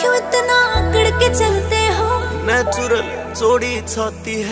क्यों इतना अकड़ के चलते हो? नेचुरल जोड़ी छाती है।